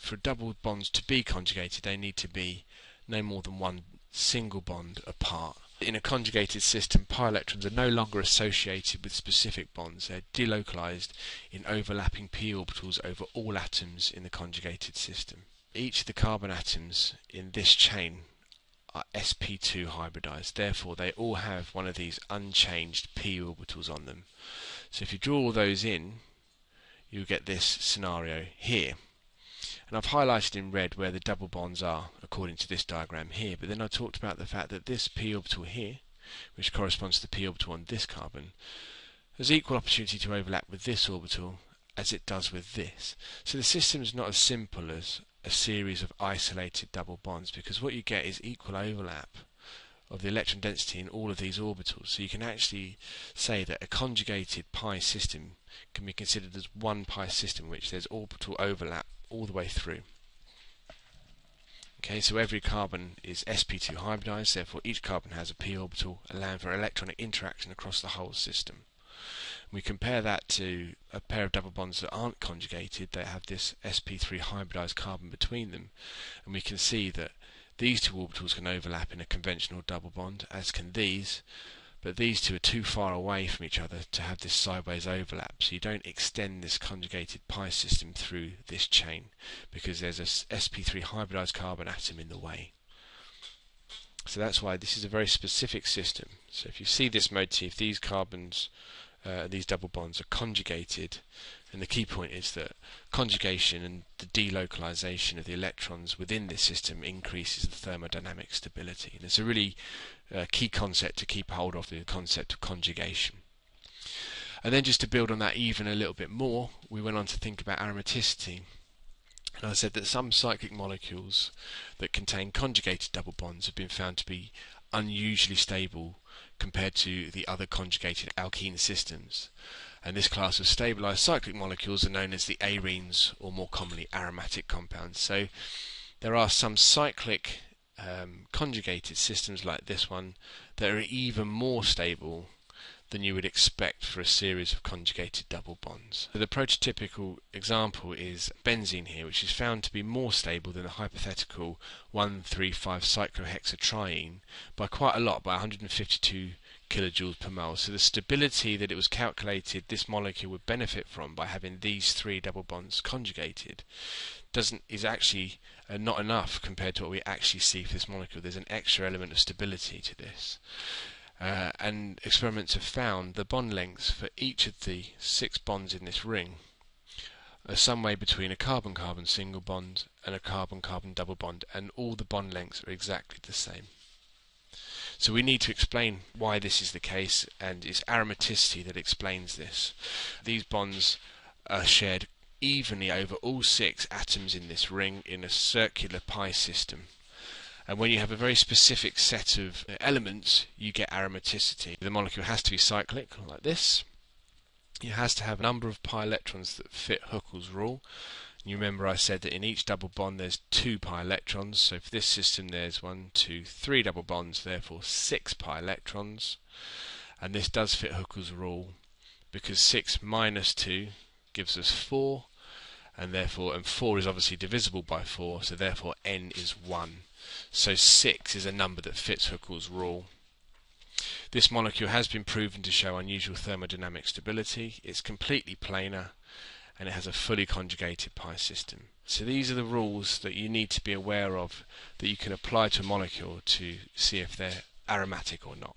for double bonds to be conjugated, they need to be no more than one single bond apart. In a conjugated system, pi electrons are no longer associated with specific bonds. They're delocalized in overlapping p orbitals over all atoms in the conjugated system. Each of the carbon atoms in this chain are sp2 hybridized. Therefore, they all have one of these unchanged p orbitals on them. So if you draw all those in, you get this scenario here. And I've highlighted in red where the double bonds are according to this diagram here. But then I talked about the fact that this p orbital here, which corresponds to the p orbital on this carbon, has equal opportunity to overlap with this orbital as it does with this. So the system is not as simple as a series of isolated double bonds because what you get is equal overlap of the electron density in all of these orbitals. So you can actually say that a conjugated pi system can be considered as one pi system in which there's orbital overlap all the way through. Okay, so every carbon is sp2 hybridized, therefore each carbon has a p orbital, allowing for electronic interaction across the whole system. We compare that to a pair of double bonds that aren't conjugated, they have this sp3 hybridized carbon between them, and we can see that these two orbitals can overlap in a conventional double bond, as can these, but these two are too far away from each other to have this sideways overlap. So you don't extend this conjugated pi system through this chain because there's a sp3 hybridized carbon atom in the way. So that's why this is a very specific system. So if you see this motif, these carbons, uh, these double bonds are conjugated, and the key point is that conjugation and the delocalization of the electrons within this system increases the thermodynamic stability. And it's a really uh, key concept to keep hold of the concept of conjugation. And then just to build on that even a little bit more, we went on to think about aromaticity. And I said that some cyclic molecules that contain conjugated double bonds have been found to be unusually stable compared to the other conjugated alkene systems. And this class of stabilized cyclic molecules are known as the arenes, or more commonly aromatic compounds. So there are some cyclic um, conjugated systems like this one that are even more stable than you would expect for a series of conjugated double bonds. The prototypical example is benzene here, which is found to be more stable than the hypothetical 135 cyclohexatriene by quite a lot, by 152 kilojoules per mole. So the stability that it was calculated this molecule would benefit from by having these three double bonds conjugated doesn't is actually uh, not enough compared to what we actually see for this molecule. There's an extra element of stability to this. Uh, and experiments have found the bond lengths for each of the six bonds in this ring are somewhere between a carbon-carbon single bond and a carbon-carbon double bond, and all the bond lengths are exactly the same. So we need to explain why this is the case, and it's aromaticity that explains this. These bonds are shared evenly over all six atoms in this ring in a circular pi system. And when you have a very specific set of uh, elements, you get aromaticity. The molecule has to be cyclic, like this. It has to have a number of pi electrons that fit Huckel's rule. You remember I said that in each double bond there's two pi electrons. So for this system there's one, two, three double bonds, therefore six pi electrons. And this does fit Huckel's rule because 6 minus 2 gives us 4 and therefore and 4 is obviously divisible by 4 so therefore n is 1 so 6 is a number that fits Huckel's rule. This molecule has been proven to show unusual thermodynamic stability. It's completely planar and it has a fully conjugated pi system. So these are the rules that you need to be aware of that you can apply to a molecule to see if they're aromatic or not